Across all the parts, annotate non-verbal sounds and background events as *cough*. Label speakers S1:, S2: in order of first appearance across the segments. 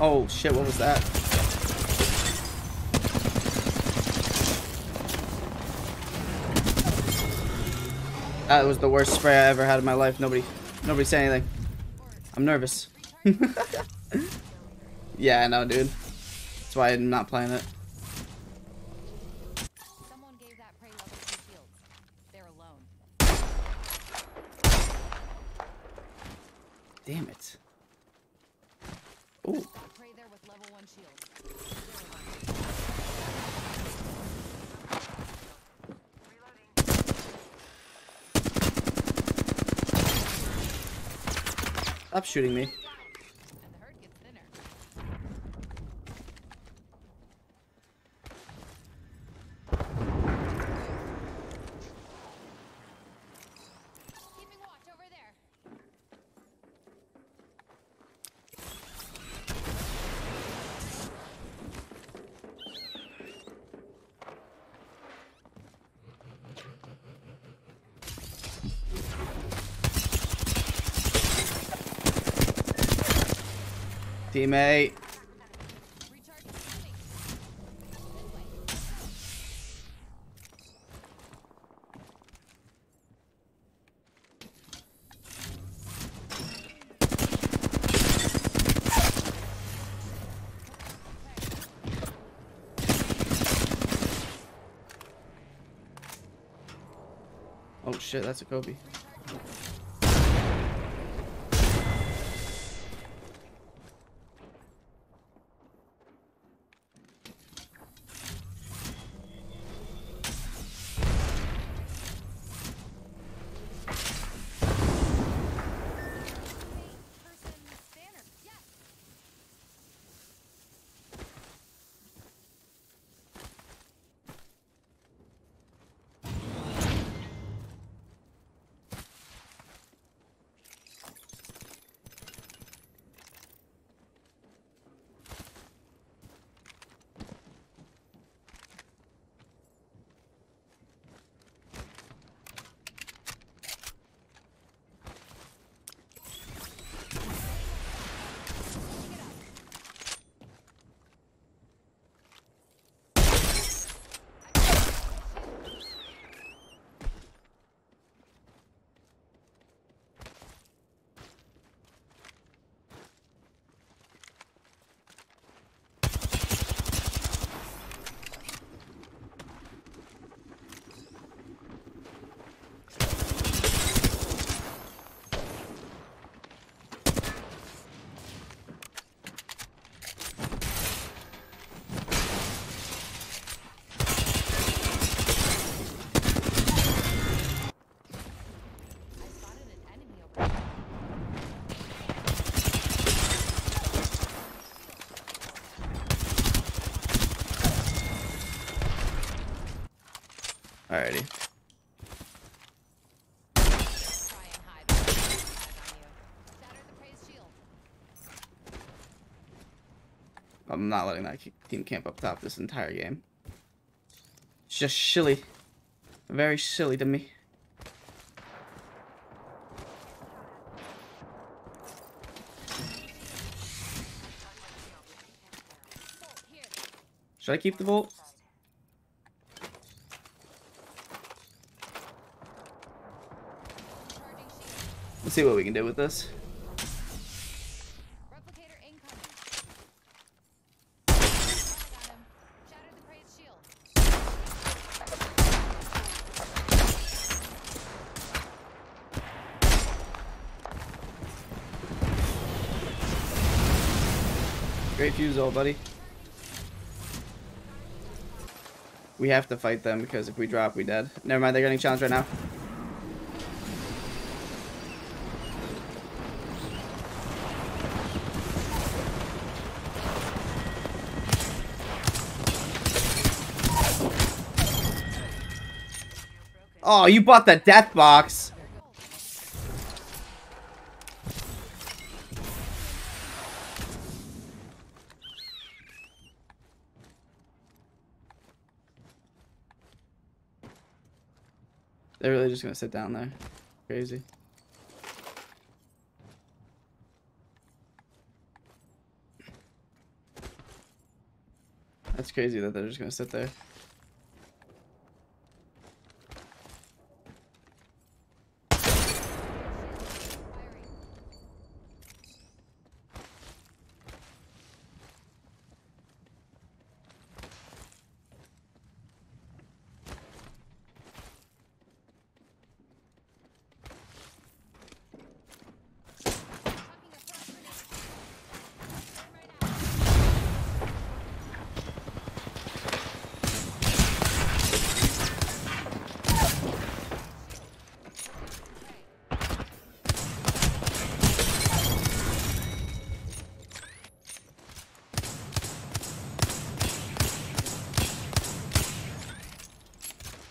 S1: Oh shit, what was that? That was the worst spray I ever had in my life. Nobody, nobody say anything. I'm nervous. *laughs* yeah, I know, dude. That's why I'm not playing it.
S2: Damn gave that prey level two shields. They're alone.
S1: Damn it. Ooh.
S2: Spot prey there with level one shields. They're alone.
S1: Stop shooting me. Teammate. Oh shit, that's a Kobe. I'm not letting that team camp up top this entire game. It's just silly. Very silly to me. Should I keep the vault? Let's see what we can do with this. Great fuse, old buddy. We have to fight them because if we drop, we dead. Never mind, they're getting challenged right now. Oh, you bought the death box. They're really just gonna sit down there. Crazy. That's crazy that they're just gonna sit there.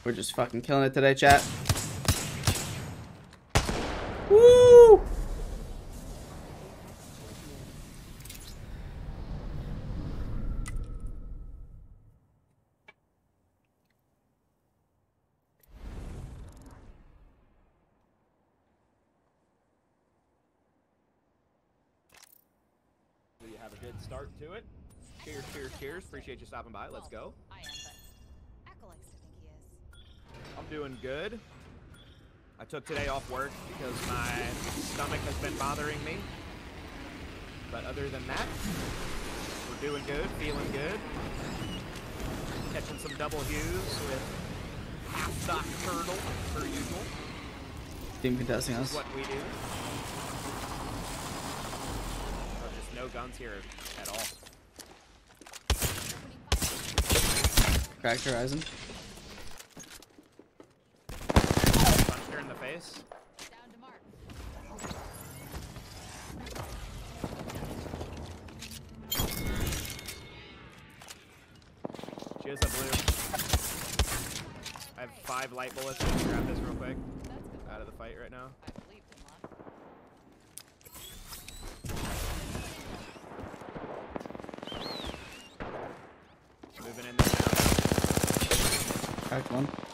S1: We're just fucking killing it today, chat. Woo!
S3: So you have a good start to it. Cheers, cheers, cheers. Appreciate you stopping by. Let's go. I'm doing good. I took today off work because my stomach has been bothering me. But other than that, we're doing good, feeling good. Catching some double hues with half stock turtle, per usual.
S1: Team contesting us.
S3: what we do. Oh, just no guns here at all.
S1: Cracked horizon.
S3: Punched her in the face. She has a blue. I have five light bullets. Let me grab this real quick. Out of the fight right now. Moving in there now.
S1: Cracked one.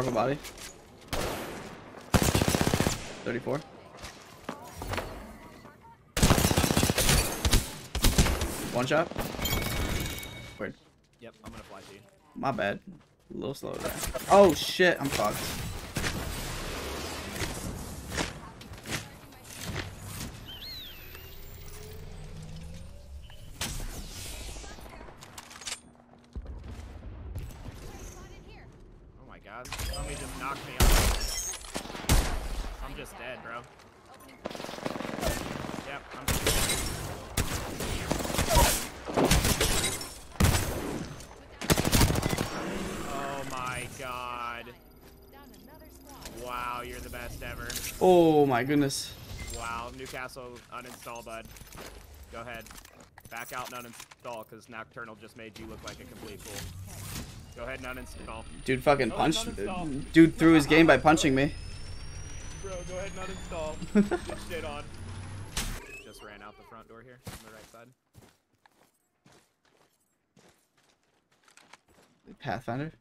S1: Purple body. 34. One shot. Weird.
S3: Yep, I'm gonna fly to you.
S1: My bad. A little slow there. Oh shit, I'm fucked.
S2: Spotted here.
S3: Oh my god. Somebody just knocked me off. I'm just dead, bro.
S2: Opening
S3: Yep, I'm just dead. Oh my god.
S2: down another squad.
S3: Wow, you're the best ever.
S1: Oh my goodness.
S3: Wow, Newcastle uninstall, bud. Go ahead. Back out and uninstall, because Nocturnal just made you look like a complete fool. Go ahead and uninstall.
S1: Dude fucking
S3: Oh,
S1: punched.
S3: it's.
S1: Dude threw his game by punching me.
S3: Bro, go ahead and uninstall. *laughs* Get shit on. Just ran out the front door here on the right side.
S1: Pathfinder.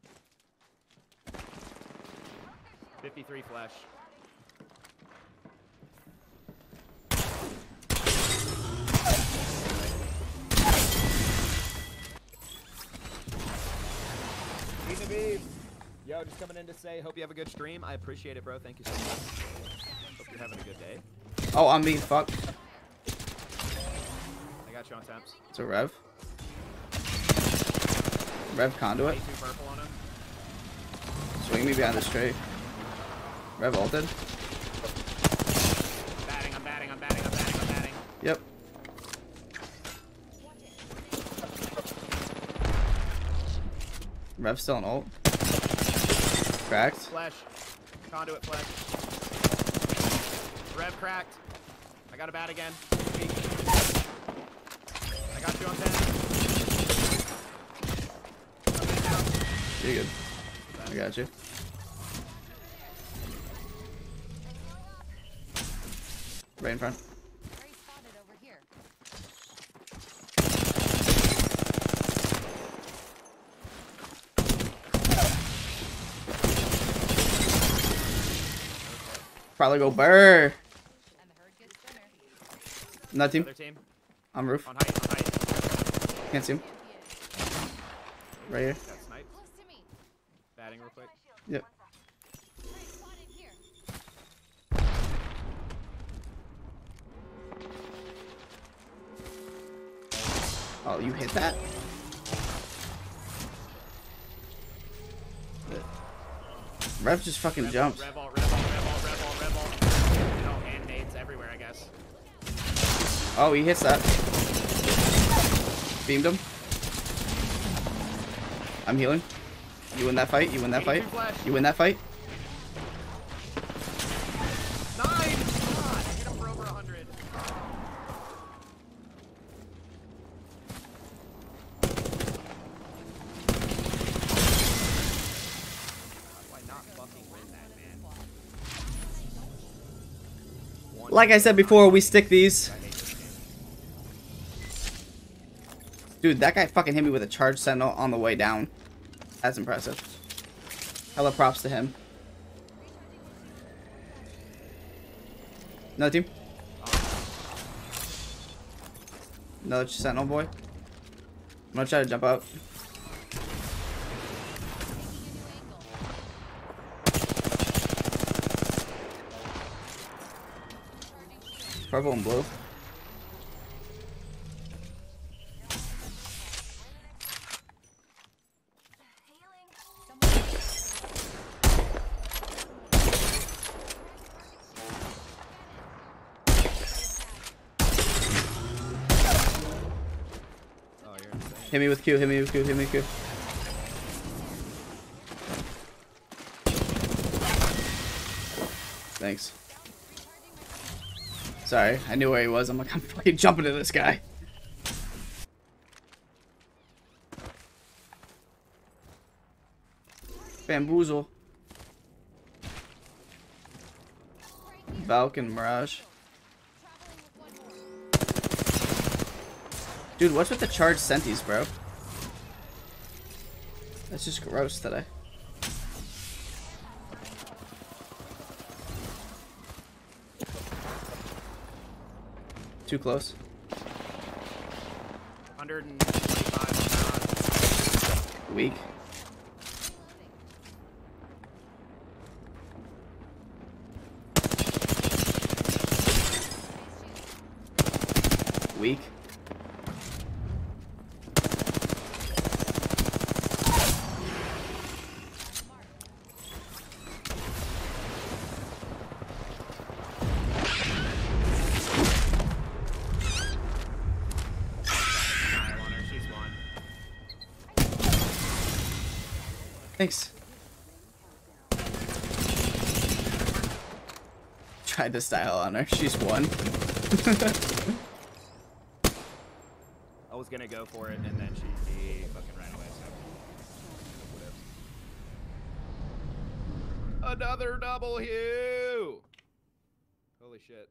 S3: 53 flash. Beat the. Yo, just coming in to say, hope you have a good stream. I appreciate it, bro. Thank you so much. Hope you're having a good day.
S1: Oh, I'm being fucked.
S3: I got you on temps.
S1: It's a rev. Rev conduit.
S3: 22 purple on him.
S1: Swing me behind the straight. Rev ulted.
S3: Batting, I'm batting, I'm batting, I'm batting, I'm batting.
S1: Yep. Rev still an ult. Cracked.
S3: Flesh. Conduit flesh. Rev cracked. I got a bat again. I got you on 10. Coming in now.
S1: You're good. I got you. Right in front.
S2: Prey spotted over here.
S1: Probably go burr.
S2: And the herd gets thinner.
S1: Another team. On roof.
S3: On height. On height.
S1: Can't see him. Right here.
S3: Got sniped.
S2: Close to me.
S3: Batting real quick.
S1: Yep. Oh, you hit that? Rev just fucking
S3: Revel,
S1: jumps.
S3: Nades everywhere, I guess.
S1: Oh, he hits that. Beamed him. I'm healing. You win that fight. You win that fight. You win that fight.
S3: Nine! God, I hit him for over 100. How do I not fucking win that, man? One
S1: Like I said before, we stick these. Dude, that guy fucking hit me with a charge sentinel on the way down. That's impressive. Hella props to him. Another team. Another sentinel boy. I'm gonna try to jump out. Purple and blue. Hit me with Q, hit me with Q, hit me with Q. Thanks. Sorry, I knew where he was. I'm like, *laughs* I'm fucking jumping to this guy. Bamboozle. Falcon Mirage. Dude, what's with the charged senties, bro? That's just gross today. Too close.
S3: 125
S1: Weak. Weak.
S3: Style on her. She's one.
S1: Thanks. Tried to style on her. She's one. *laughs*
S3: I was gonna go for it, and then she, fucking ran away. So. Another double hue. Holy shit.